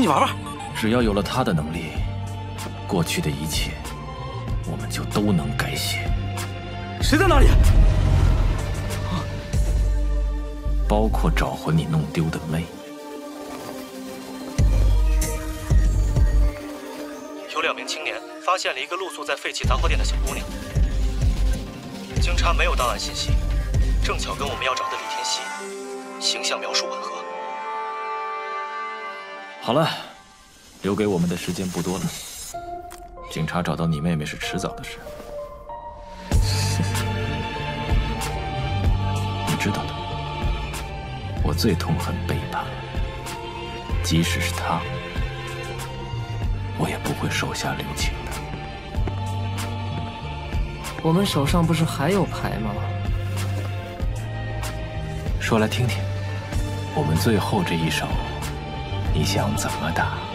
进去玩玩。只要有了他的能力，过去的一切我们就都能改写。谁在那里？包括找回你弄丢的妹。有两名青年发现了一个露宿在废弃杂货店的小姑娘，经查没有档案信息，正巧跟我们要找的好了，留给我们的时间不多了。警察找到你妹妹是迟早的事，你知道的。我最痛恨背叛，即使是他，我也不会手下留情的。我们手上不是还有牌吗？说来听听，我们最后这一手，你想怎么打？